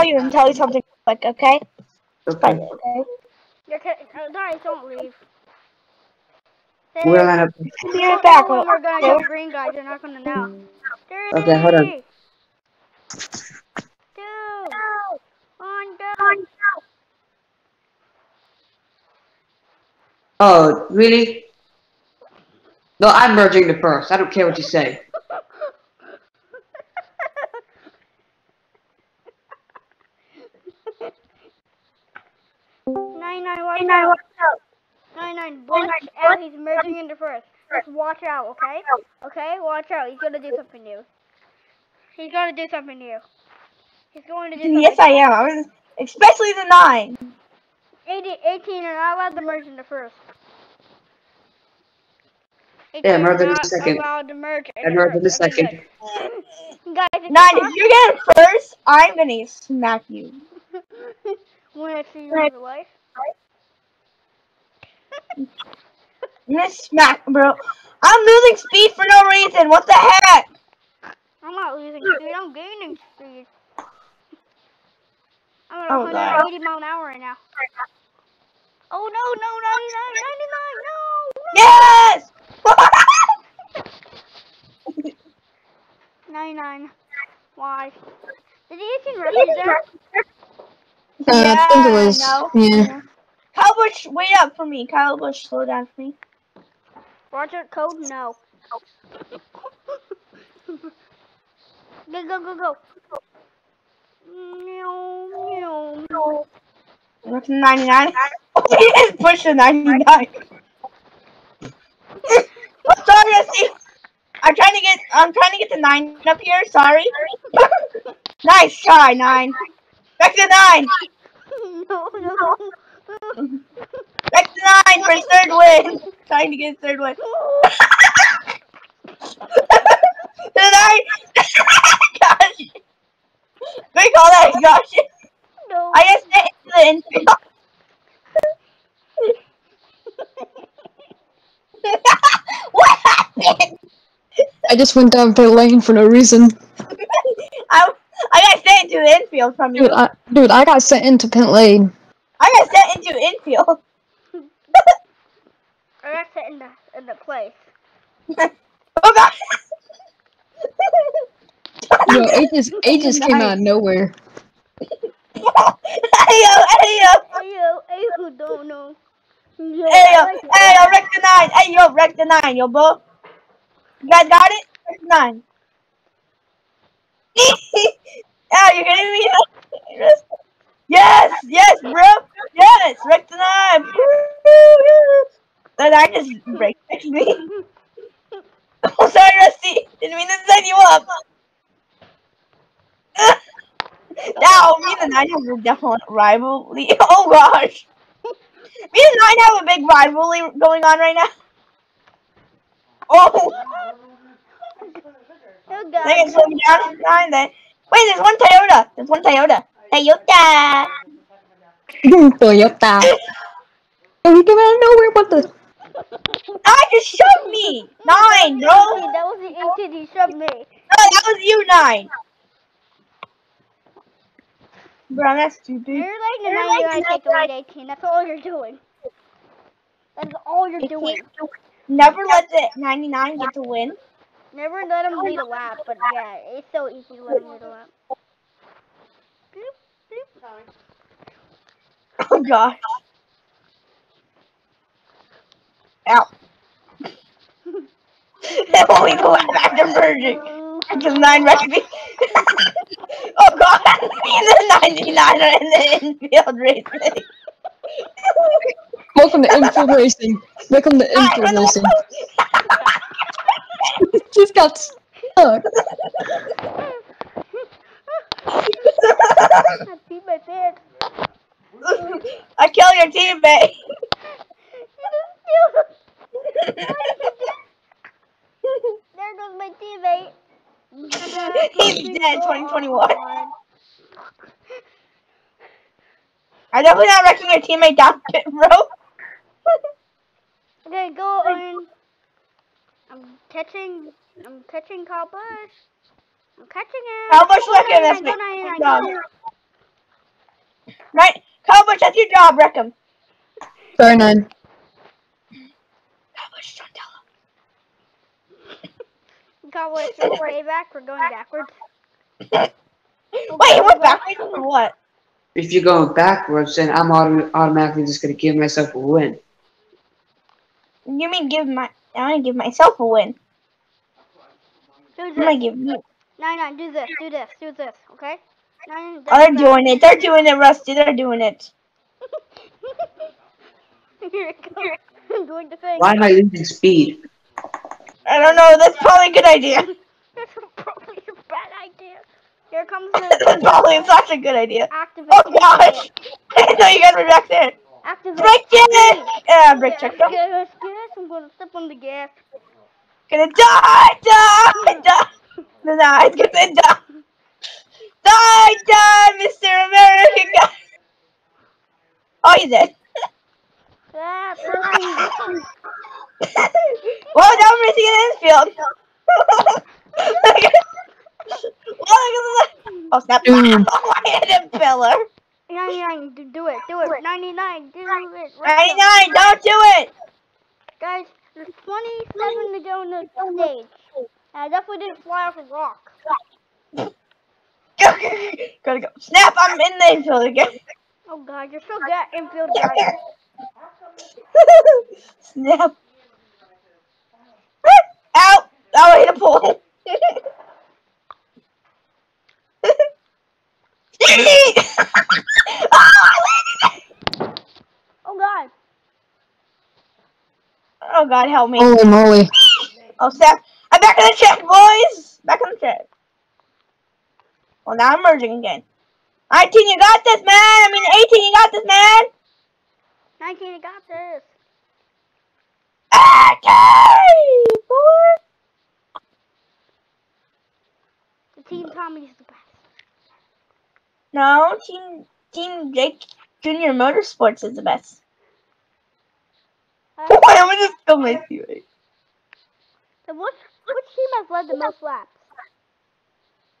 call you and tell you something quick, okay? Okay. Okay. You're ca- uh, guys, don't leave. Say, We're on a. Be right back. when we're gonna okay? get green, guys. You're not gonna know. Okay, hold on. Three, Two. One, go. Oh, really? No, I'm merging the first. I don't care what you say. Nine, nine, watch out. Nine, nine, watch out. He's merging into first. Just watch out, okay? Okay, watch out. He's gonna do something new. He's gonna do something new. He's going to do something. Yes, I am. I was, especially the nine. 80, 18 are not allowed to merge into first. 18 Yeah, merge are in the not second. allowed to merge And merge in the first. Okay, second. Guys, if Nine, you if you get first, I'm gonna smack you. want to see your life, I'm smack, bro. I'm losing speed for no reason. What the heck? I'm not losing speed. I'm gaining speed. I'm at Oh, God. mile an hour right now. Oh no, no, 99, 99, no! Yes! 99. Why? Did he even repeat there? Uh, I think it was. no. Yeah. Kyle Busch, wait up for me. Kyle Busch, slow down for me. Roger code? No. go, go, go, go. Meow, meow, meow. What's the 99? he just the 99. sorry, I see. I'm trying to get. I'm trying to get the nine up here. Sorry. nice try, nine. Back to nine. no, no. Back to nine for third win. Trying to get third win. to the. Gosh. We call that gosh. no. I guess that is the infield. what happened? I just went down pit lane for no reason. I, I got sent into the infield from you. Dude, I, dude, I got sent into pit lane. I got sent infield. I got set in the, in the place. Oh god. Yo, it just, it just came out of nowhere. Hey yo, hey yo, Hey yo, hey who don't know. Yo, hey yo, like hey yo, wreck the nine. Hey yo, wreck the nine, yo, bro. You guys got it? Wreck the nine. ah, you're getting me? Yes, yes, bro. Yes, wreck the nine. Then I just break me. Oh, sorry, Rusty. Didn't mean to set you up. now, me and the Nine have a definite rivalry. Oh gosh. Me and Nine have a big rivalry going on right now. Oh, they can slow me down Nine then. Wait, there's one Toyota. There's one Toyota. Toyota. Toyota. Oh, he came out of nowhere, what the? I just shoved me. Nine, bro. That was the 18 he shoved me. No, that was you, Nine. Bro, that's stupid. You're like the You're 99 like the take the lead 18. That's all you're doing. That's all you're doing. Never let the 99 get the win. Never let him lead a lap, but yeah, it's so easy to let him lead a lap. Bloop, bloop. Oh gosh. Ow. then when we go back to merging, because nine wrecked me. oh god, me and the 99 are in the infield racing. Welcome to infield racing. Welcome to infield racing. just got stuck. I beat my pants. I killed your teammate. There goes my teammate. He's dead, 2021. I'm definitely not wrecking your teammate down pit, bro. Okay, go on. I'm catching. I'm catching Kyle Busch. I'm catching him. Busch Go looking at 99, me. Go 99, Good go. That's your job, wreck him. Sorry, nine. Cowboy, just don't tell him. Cowboy, so stay back. We're going backwards. Wait, he went backwards or what? If you're going backwards, then I'm autom- automatically just gonna give myself a win. You mean give my? I'm gonna give myself a win. Do I'm gonna give you. Nine nine. Do this. Do this. Do this. Okay. Nine. Oh, they're doing it. They're doing it, Rusty. They're doing it. Here it goes. I'm doing the thing. Why am I losing speed? I don't know. That's probably a good idea. That's probably a bad idea. Here comes That's the probably such a good idea. activate. Oh gosh! I didn't know you guys were back there. Activate. Break it! Yeah, break Yes, check them. yes, yes. I'm gonna step on the gas. Gonna die, die, die. No, no, it's gonna die. Die, die, Mr. American guy. Oh, he's dead. Ah, please. well, now we're missing an infield. look at, oh, look at the, oh, snap. Dude. Oh, I hit a pillar. 99, do, do it, do it. 99, do it. right 99, now. don't do it. Guys, there's 27 to go in the stage. And I definitely didn't fly off a rock. Go, gotta go. Snap, I'm in the infield again. Oh god, you're so good at infield driving. Snap. Ow! Ow, I hit a pole. oh, I landed it. Oh god. Oh god, help me. Holy moly. Oh, snap. I'm back in the check, boys. Back in the check. Well, now I'm merging again. 19, you got this, man. I mean, 18, you got this, man. 19, you got this. Okay, boy. The team Tommy's the best. No, Team Team Jake Junior Motorsports is the best. Uh, Why am I just kill my teammate? so which team has led the most laps?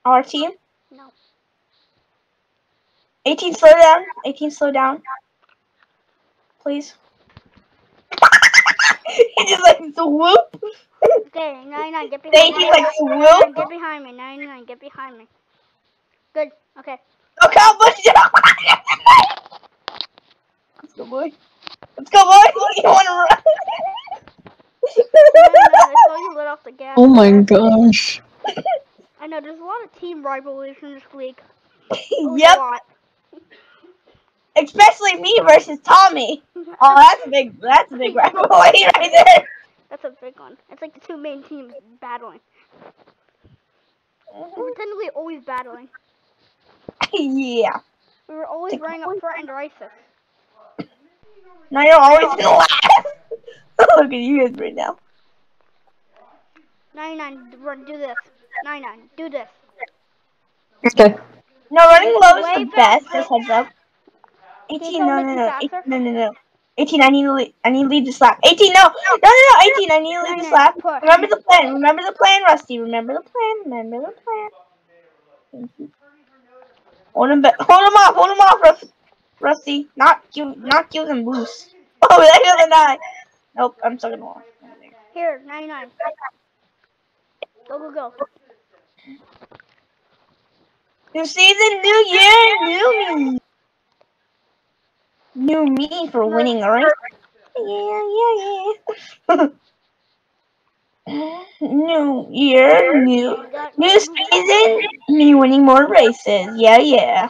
Our team. No. 18, slow down. 18, slow down. Please. he just like swoop. Okay, 99, get behind Thank me. you, like, swoop. Get behind me, 99, get behind me. Good, okay. Oh, cowboy! Let's go, boy. Let's go, boy. You want to run? 99, I saw you let off the gas. Oh my gosh. Know, there's a lot of team rivalries in this league. Yep. Especially me versus Tommy. Oh, that's a big. That's a big rivalry right there. That's a big one. It's like the two main teams battling. We were technically always battling. yeah. We were always running up front and racing. Now you're always gonna laugh. Look at you guys right now. 99, run, do this. 99, do this. Okay. No, running low is the best. faster. Just heads up. 18, no, no, no, 18, no, no, no. 18, I need to leave. I need to leave this lap. 18, no, no, no, no. 18, I need to leave this No, no, lap. push. Remember the plan. Remember the plan, Rusty. Remember the plan. Remember the plan. Hold him back. Hold him off. Hold him off, Rus- Rusty. Not give. Not give them boost. Oh, that doesn't die. Nope. I'm still gonna walk. Here, 99. Go, go, go. New season, new year, new me. New me for winning race. Yeah, yeah, yeah. new year, new new season, me winning more races. Yeah, yeah.